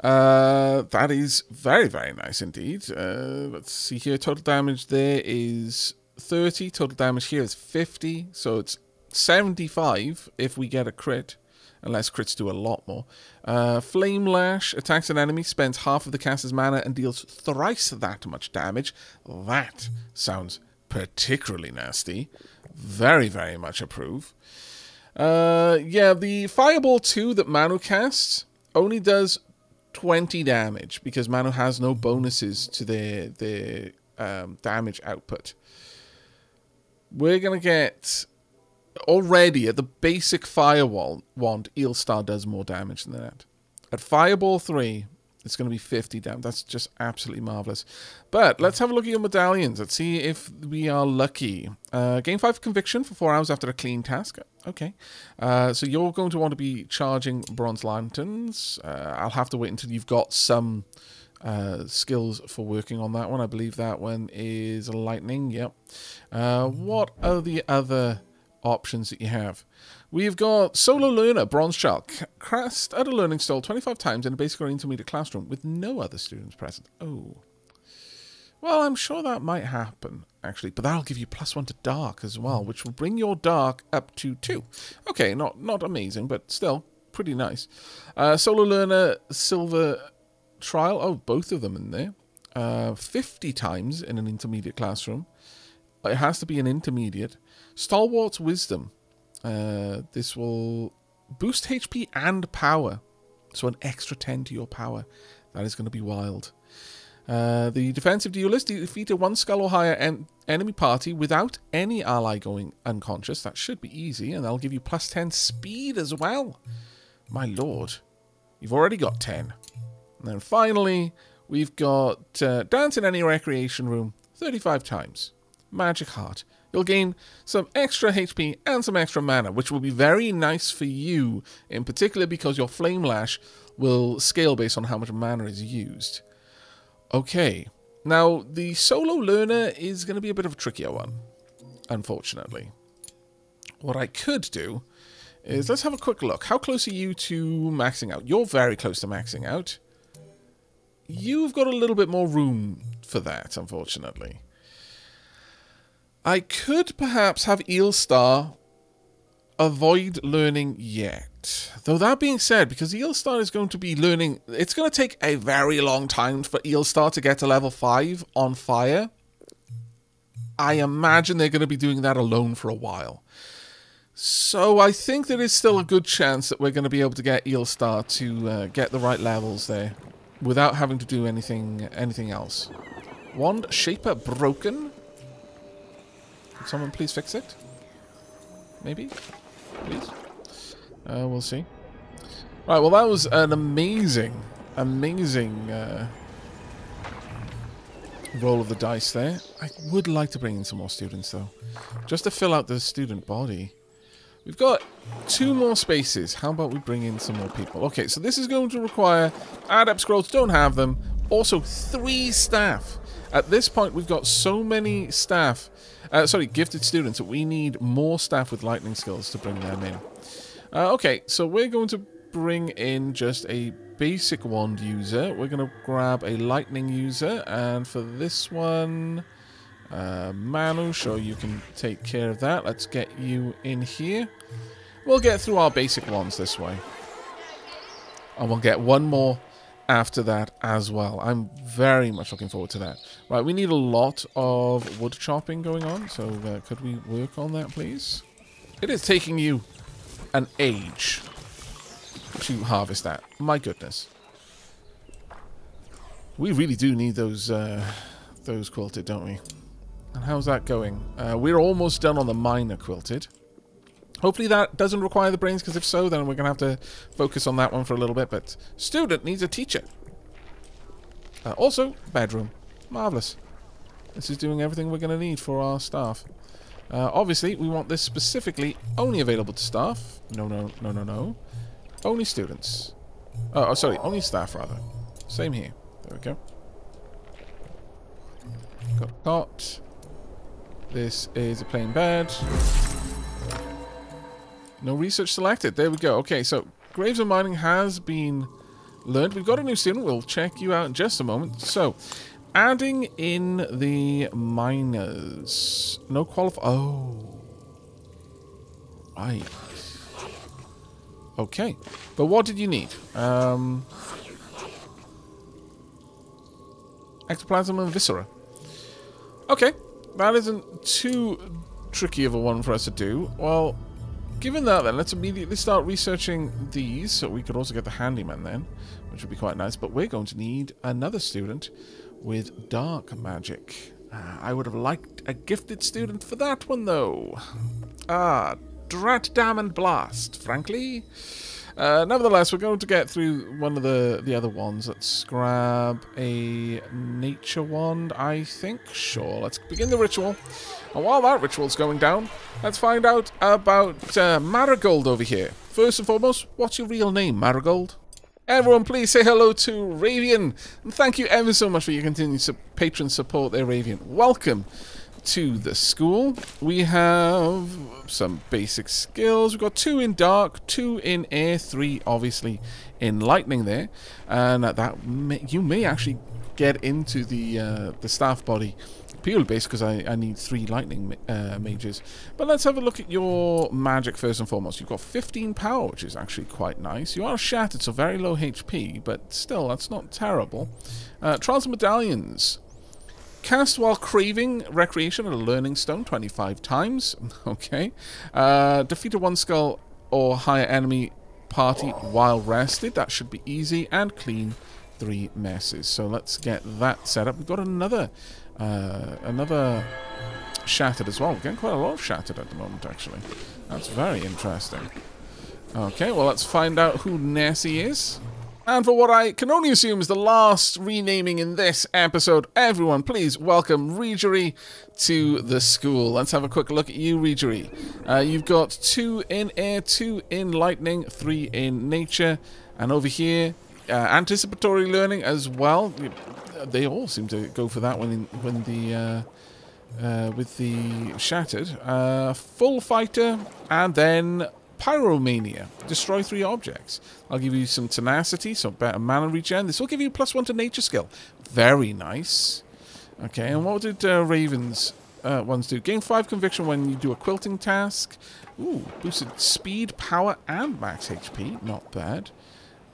Uh, that is very, very nice indeed. Uh, let's see here. Total damage there is 30. Total damage here is 50. So it's 75 if we get a crit. Unless crits do a lot more. Uh, Flame Lash attacks an enemy, spends half of the caster's mana, and deals thrice that much damage. That sounds particularly nasty. Very, very much approve. Uh, yeah, the Fireball 2 that Manu casts only does 20 damage because Manu has no bonuses to their, their um, damage output. We're going to get... Already, at the basic Firewall wand, Eelstar does more damage than that. At Fireball 3, It's going to be 50 damage. That's just absolutely marvelous. But let's have a look at your medallions. Let's see if we are lucky. Uh, gain 5 conviction for 4 hours after a clean task. Okay. Uh, so you're going to want to be charging bronze lanterns. Uh, I'll have to wait until you've got some uh, skills for working on that one. I believe that one is lightning. Yep. Uh, what are the other options that you have? We've got Solo Learner, Bronze Child, cast at a learning stall 25 times in a basic or intermediate classroom with no other students present. Oh. Well, I'm sure that might happen, actually, but that'll give you plus one to dark as well, which will bring your dark up to two. Okay, not not amazing, but still pretty nice. Uh, Solo Learner, Silver Trial, oh, both of them in there. Uh, 50 times in an intermediate classroom. It has to be an intermediate. Stalwart's Wisdom, uh, this will boost HP and power. So an extra 10 to your power. That is going to be wild. Uh, the defensive duelist defeat a one skull or higher en enemy party without any ally going unconscious. That should be easy, and that'll give you plus 10 speed as well. My lord, you've already got 10. And then finally, we've got uh, dance in any recreation room 35 times. Magic Heart you'll gain some extra HP and some extra mana, which will be very nice for you, in particular because your Flame Lash will scale based on how much mana is used. Okay, now the solo learner is going to be a bit of a trickier one, unfortunately. What I could do is let's have a quick look. How close are you to maxing out? You're very close to maxing out. You've got a little bit more room for that, unfortunately. I could perhaps have Eelstar avoid learning yet. Though that being said, because Eelstar is going to be learning, it's going to take a very long time for Eelstar to get to level 5 on fire. I imagine they're going to be doing that alone for a while. So I think there is still a good chance that we're going to be able to get Eelstar to uh, get the right levels there without having to do anything anything else. Wand Shaper broken someone please fix it? Maybe? Please? Uh, we'll see. Right, well that was an amazing, amazing uh, roll of the dice there. I would like to bring in some more students though. Just to fill out the student body. We've got two more spaces. How about we bring in some more people? Okay, so this is going to require adept scrolls. Don't have them. Also, three staff. At this point, we've got so many staff uh, sorry, gifted students. We need more staff with lightning skills to bring them in. Uh, okay, so we're going to bring in just a basic wand user. We're going to grab a lightning user, and for this one, uh, Manu, sure you can take care of that. Let's get you in here. We'll get through our basic ones this way. And we'll get one more after that as well. I'm very much looking forward to that. Right, we need a lot of wood chopping going on, so uh, could we work on that, please? It is taking you an age to harvest that. My goodness. We really do need those uh, those quilted, don't we? And how's that going? Uh, we're almost done on the minor quilted. Hopefully that doesn't require the brains, because if so, then we're going to have to focus on that one for a little bit. But student needs a teacher. Uh, also, bedroom. Marvellous. This is doing everything we're going to need for our staff. Uh, obviously, we want this specifically only available to staff. No, no, no, no, no. Only students. Oh, oh sorry, only staff, rather. Same here. There we go. Got cot. This is a plain bed. No research selected. There we go. Okay, so Graves of Mining has been learned. We've got a new student. We'll check you out in just a moment. So, adding in the miners. No qualify. Oh. Right. Okay. But what did you need? Um, ectoplasm and viscera. Okay. That isn't too tricky of a one for us to do. Well, Given that then, let's immediately start researching these, so we could also get the handyman then, which would be quite nice, but we're going to need another student with dark magic. Uh, I would have liked a gifted student for that one though. Ah, Drat Damn and Blast, frankly. Uh, nevertheless, we're going to get through one of the, the other ones. Let's grab a nature wand, I think. Sure, let's begin the ritual. And while that ritual's going down, let's find out about uh, Marigold over here. First and foremost, what's your real name, Marigold? Everyone, please say hello to Ravian. And thank you ever so much for your continued su patron support there, Ravian. Welcome to the school. We have some basic skills. We've got two in dark, two in air, three obviously in lightning there. And that may, you may actually get into the uh, the staff body purely based because I, I need three lightning uh, mages. But let's have a look at your magic first and foremost. You've got 15 power, which is actually quite nice. You are shattered, so very low HP, but still, that's not terrible. Uh, Trials and Medallions. Cast while craving recreation at a learning stone 25 times. Okay. Uh, defeat a one skull or higher enemy party while rested. That should be easy. And clean three messes. So let's get that set up. We've got another uh, another shattered as well. We're getting quite a lot of shattered at the moment, actually. That's very interesting. Okay, well, let's find out who Nessie is. And for what I can only assume is the last renaming in this episode, everyone, please welcome Regery to the school. Let's have a quick look at you, Regery. Uh, you've got two in air, two in lightning, three in nature, and over here, uh, anticipatory learning as well. They all seem to go for that when when the uh, uh, with the shattered uh, full fighter, and then Pyromania. Destroy three objects. I'll give you some tenacity, so better mana regen. This will give you plus one to nature skill. Very nice. Okay, and what did uh, Raven's uh, ones do? Gain five conviction when you do a quilting task. Ooh, boosted speed, power, and max HP. Not bad.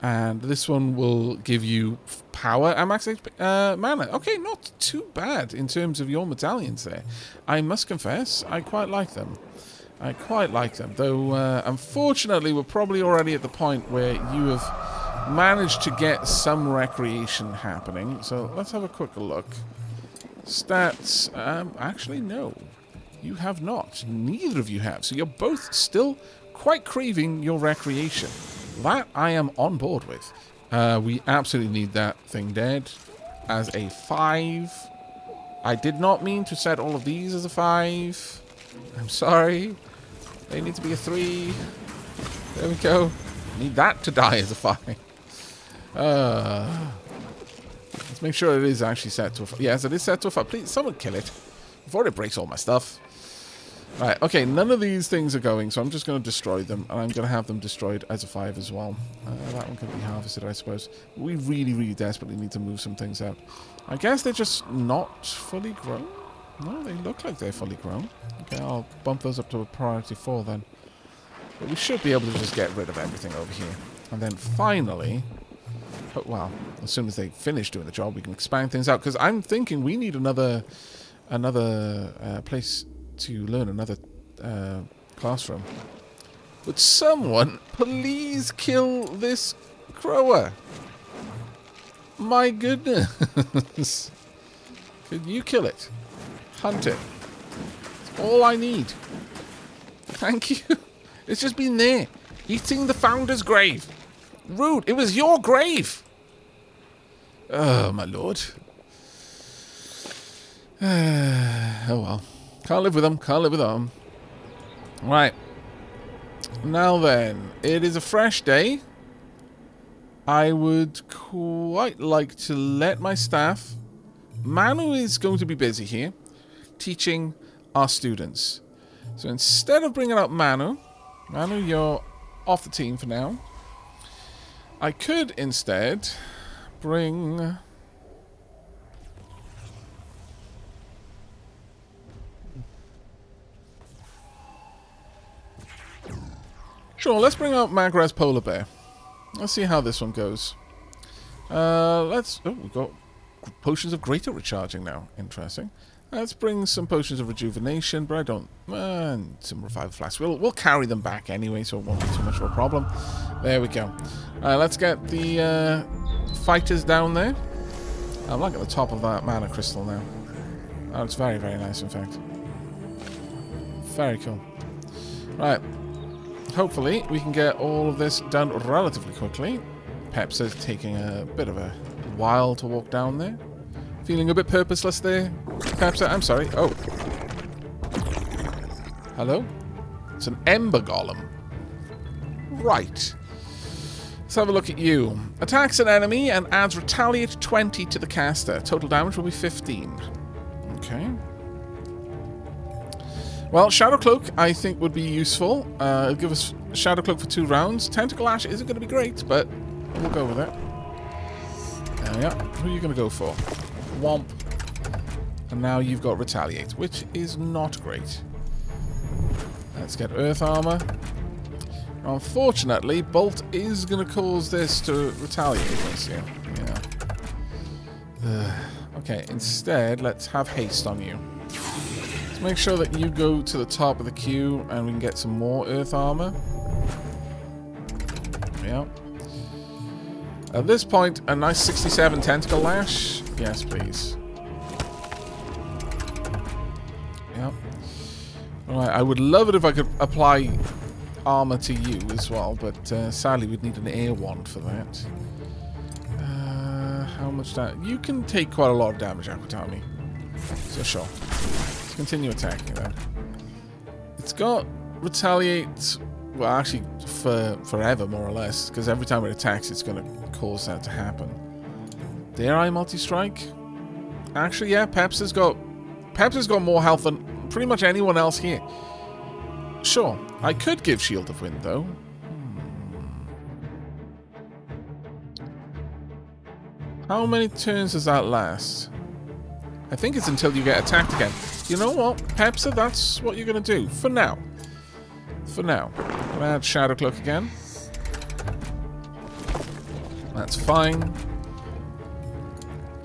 And this one will give you power and max HP, uh, mana. Okay, not too bad in terms of your medallions there. I must confess, I quite like them. I quite like them, though uh, unfortunately we're probably already at the point where you have managed to get some recreation happening. So let's have a quick look. Stats, um, actually no, you have not. Neither of you have. So you're both still quite craving your recreation. That I am on board with. Uh, we absolutely need that thing dead as a 5. I did not mean to set all of these as a 5. I'm sorry. They need to be a three. There we go. Need that to die as a five. Uh, let's make sure it is actually set to a five. Yes, it is set to a five. Please, someone kill it. Before it breaks all my stuff. Right, okay, none of these things are going, so I'm just going to destroy them, and I'm going to have them destroyed as a 5 as well. Uh, that one can be harvested, I suppose. We really, really desperately need to move some things out. I guess they're just not fully grown? No, they look like they're fully grown. Okay, I'll bump those up to a priority 4 then. But we should be able to just get rid of everything over here. And then finally, well, as soon as they finish doing the job, we can expand things out. Because I'm thinking we need another another uh, place to learn, another uh, classroom. Would someone please kill this crower? My goodness. Could you kill it? Hunt it. It's all I need. Thank you. It's just been there. Eating the founder's grave. Rude. It was your grave. Oh, my lord. oh, well. Can't live with them. Can't live with them. Right. Now then. It is a fresh day. I would quite like to let my staff... Manu is going to be busy here teaching our students. So instead of bringing up Manu, Manu, you're off the team for now. I could instead bring... Sure, let's bring up Magrat's Polar Bear. Let's see how this one goes. Uh, let's... Oh, we've got potions of greater recharging now. Interesting. Let's bring some potions of rejuvenation, but I don't... Uh, some revival flasks. We'll, we'll carry them back anyway, so it won't be too much of a problem. There we go. Uh, let's get the uh, fighters down there. I'm like at the top of that mana crystal now. Oh, it's very, very nice, in fact. Very cool. Right. hopefully we can get all of this done relatively quickly. Peps is taking a bit of a while to walk down there. Feeling a bit purposeless there, Peps? I'm sorry. Oh. Hello? It's an Ember Golem. Right. Let's have a look at you. Attacks an enemy and adds Retaliate 20 to the caster. Total damage will be 15. Okay. Well, Shadow Cloak, I think, would be useful. Uh, give us Shadow Cloak for two rounds. Tentacle Lash isn't going to be great, but we'll go with it. There are. Who are you going to go for? Womp. And now you've got Retaliate, which is not great. Let's get Earth Armor. Unfortunately, Bolt is going to cause this to retaliate against you. Yeah. Uh, okay, instead, let's have haste on you. Let's make sure that you go to the top of the queue and we can get some more Earth Armor. Yeah. At this point, a nice 67 Tentacle Lash. Yes, please. Yeah. Alright, I would love it if I could apply armor to you as well, but uh, sadly we'd need an air wand for that. Uh, how much that? You can take quite a lot of damage, Aquatami. So sure. Let's continue attacking then. It's got retaliate, well actually for forever more or less, because every time it attacks it's going to cause that to happen. Dare I multi-strike? Actually, yeah, Peps has got Peps has got more health than pretty much anyone else here. Sure, I could give Shield of Wind, though. Hmm. How many turns does that last? I think it's until you get attacked again. You know what, Pepsa, that's what you're going to do. For now. For now. Add Shadow Cloak again. That's fine.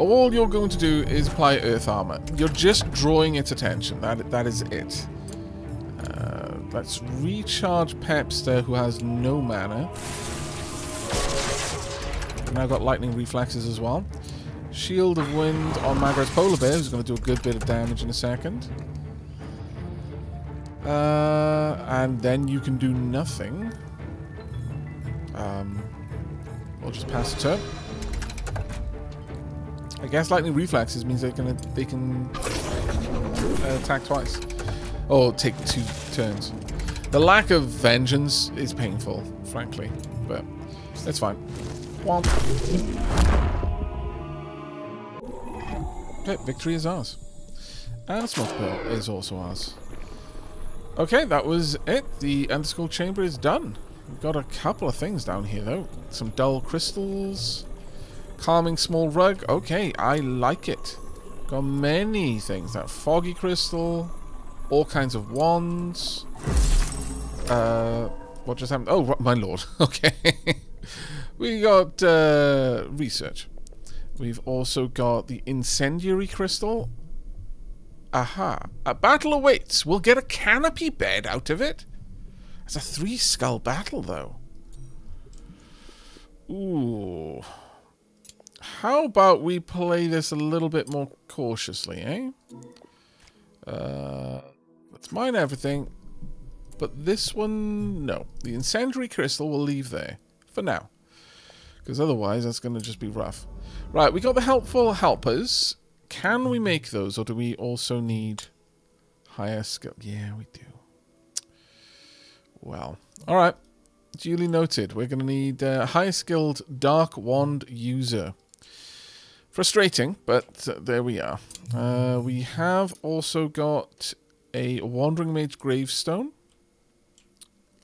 All you're going to do is apply Earth Armor. You're just drawing its attention. That That is it. Let's recharge Pepster, who has no mana. Now got lightning reflexes as well. Shield of Wind on Magrat's Polar Bear, who's going to do a good bit of damage in a second. Uh, and then you can do nothing. Um, we'll just pass the turn. I guess lightning reflexes means they can they can uh, attack twice. Or take two turns. The lack of vengeance is painful, frankly, but it's fine. Womp. Okay, victory is ours. And Smoke Pearl is also ours. Okay, that was it. The Underschool Chamber is done. We've got a couple of things down here, though. Some dull crystals. Calming small rug. Okay, I like it. Got many things. That foggy crystal all kinds of wands. Uh, what just happened? Oh, my lord. Okay. we got uh, research. We've also got the incendiary crystal. Aha. A battle awaits. We'll get a canopy bed out of it. It's a three skull battle, though. Ooh. How about we play this a little bit more cautiously, eh? Uh, Let's mine everything. But this one, no. The incendiary crystal will leave there. For now. Because otherwise, that's going to just be rough. Right, we got the helpful helpers. Can we make those, or do we also need higher skill? Yeah, we do. Well, alright. Duly noted. We're going to need a uh, higher skilled Dark Wand user. Frustrating, but uh, there we are. Uh, we have also got a Wandering Mage gravestone.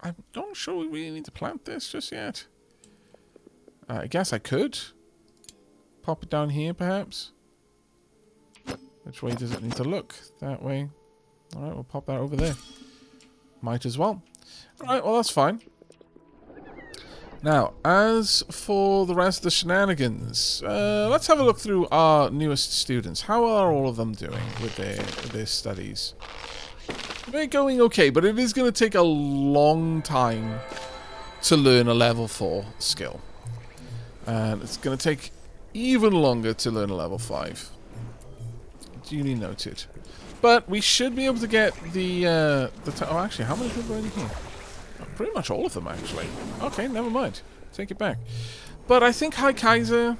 I'm not sure we really need to plant this just yet. Uh, I guess I could. Pop it down here, perhaps. Which way does it need to look? That way. Alright, we'll pop that over there. Might as well. Alright, well that's fine. Now, as for the rest of the shenanigans, uh, let's have a look through our newest students. How are all of them doing with their, their studies? They're going okay, but it is going to take a long time to learn a level 4 skill. And it's going to take even longer to learn a level 5. Duly noted. But we should be able to get the... Uh, the oh, actually, how many people are in here? Pretty much all of them, actually. Okay, never mind. Take it back. But I think High Kaiser...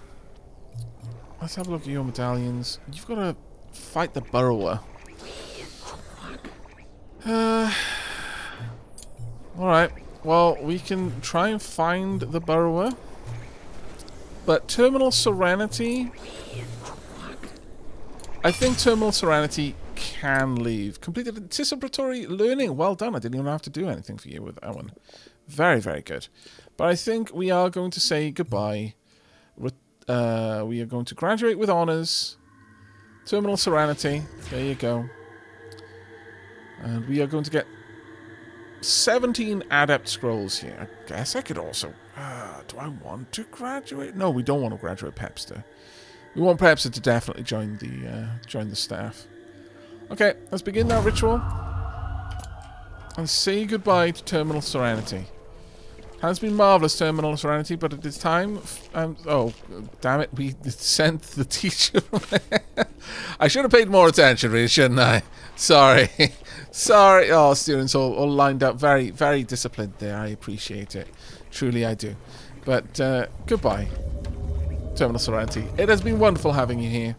Let's have a look at your medallions. You've got to fight the Burrower. Uh, Alright. Well, we can try and find the Burrower. But Terminal Serenity... I think Terminal Serenity can leave. Completed anticipatory learning. Well done. I didn't even have to do anything for you with that one. Very, very good. But I think we are going to say goodbye. Uh, we are going to graduate with honors. Terminal Serenity. There you go. And we are going to get 17 Adept Scrolls here. I guess I could also... Uh, do I want to graduate? No, we don't want to graduate Pepster. We want Pepster to definitely join the uh, join the staff. Okay, let's begin that ritual. And say goodbye to Terminal Serenity. Has been marvellous, Terminal Serenity, but it is time... Um, oh, damn it, we sent the teacher... I should have paid more attention, really, shouldn't I? Sorry. Sorry. Oh, students all, all lined up. Very, very disciplined there. I appreciate it. Truly, I do. But, uh, goodbye, Terminal Serenity. It has been wonderful having you here.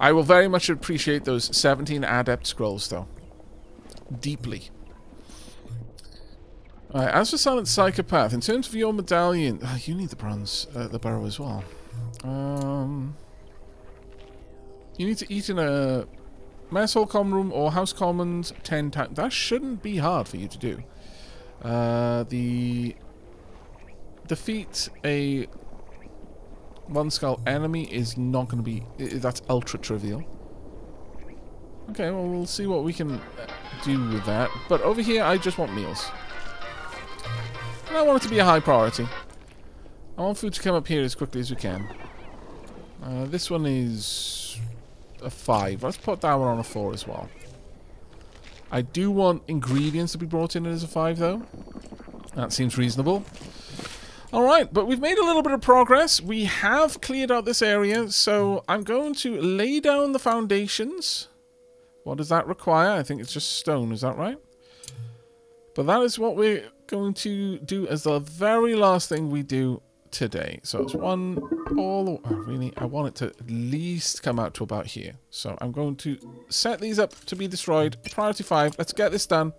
I will very much appreciate those 17 Adept Scrolls, though. Deeply. As for Silent Psychopath, in terms of your medallion... Uh, you need the bronze, uh, the barrow as well. Um, you need to eat in a mess hall common room or house commons 10 times. That shouldn't be hard for you to do. Uh, the... Defeat a one skull enemy is not going to be... That's ultra trivial. Okay, well, we'll see what we can uh, do with that. But over here, I just want meals. And I want it to be a high priority. I want food to come up here as quickly as we can. Uh, this one is a 5. Let's put that one on a 4 as well. I do want ingredients to be brought in as a 5, though. That seems reasonable. Alright, but we've made a little bit of progress. We have cleared out this area, so I'm going to lay down the foundations. What does that require? I think it's just stone, is that right? But that is what we're going to do as the very last thing we do today. So it's one all... Oh, really? I want it to at least come out to about here. So I'm going to set these up to be destroyed. Priority 5. Let's get this done.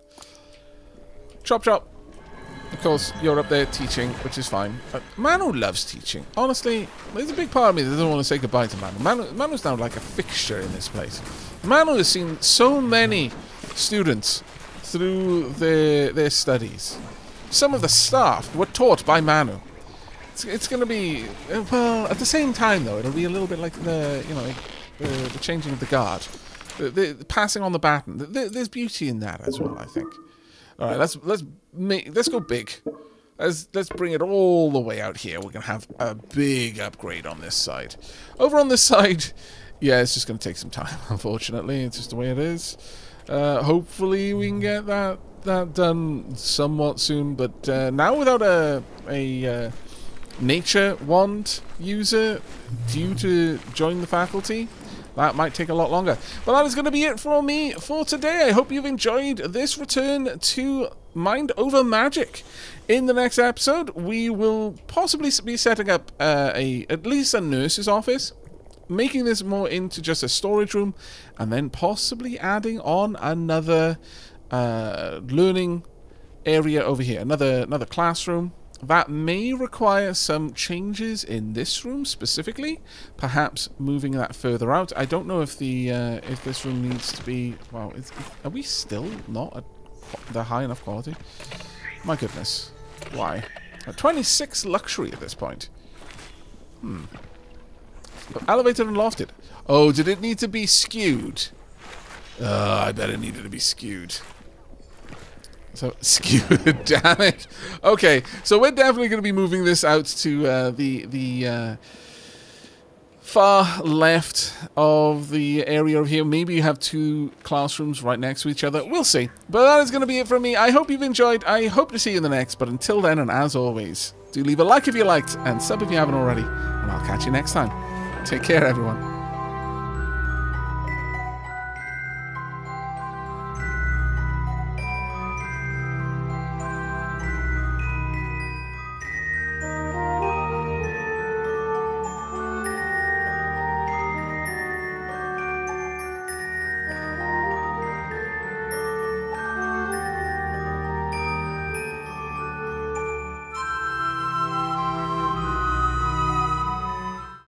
Chop chop. Of course, you're up there teaching, which is fine. But Manu loves teaching. Honestly, there's a big part of me that doesn't want to say goodbye to Manu. Manu Manu's now like a fixture in this place. Manu has seen so many students through their, their studies. Some of the staff were taught by Manu. It's, it's going to be, uh, well, at the same time, though, it'll be a little bit like the, you know, like the, the changing of the guard. The, the, the passing on the baton. The, there's beauty in that as well, I think. All right, let's let's make let's go big. Let's let's bring it all the way out here. We're gonna have a big upgrade on this side. Over on this side, yeah, it's just gonna take some time. Unfortunately, it's just the way it is. Uh, hopefully, we can get that that done somewhat soon. But uh, now, without a a uh, nature wand user due to join the faculty, that might take a lot longer. But that is going to be it for me for today. I hope you've enjoyed this return to Mind Over Magic. In the next episode, we will possibly be setting up uh, a at least a nurse's office, making this more into just a storage room, and then possibly adding on another uh, learning area over here, another another classroom that may require some changes in this room specifically, perhaps moving that further out. I don't know if the uh, if this room needs to be. Well, are we still not at the high enough quality? My goodness, why? At 26 luxury at this point. Hmm. Elevated and lofted. Oh, did it need to be skewed? Uh, I bet it needed to be skewed. So skewed, damn it. Okay, so we're definitely going to be moving this out to uh, the the uh, far left of the area over here. Maybe you have two classrooms right next to each other. We'll see. But that is going to be it from me. I hope you've enjoyed. I hope to see you in the next. But until then, and as always, do leave a like if you liked and sub if you haven't already. And I'll catch you next time. Take care, everyone.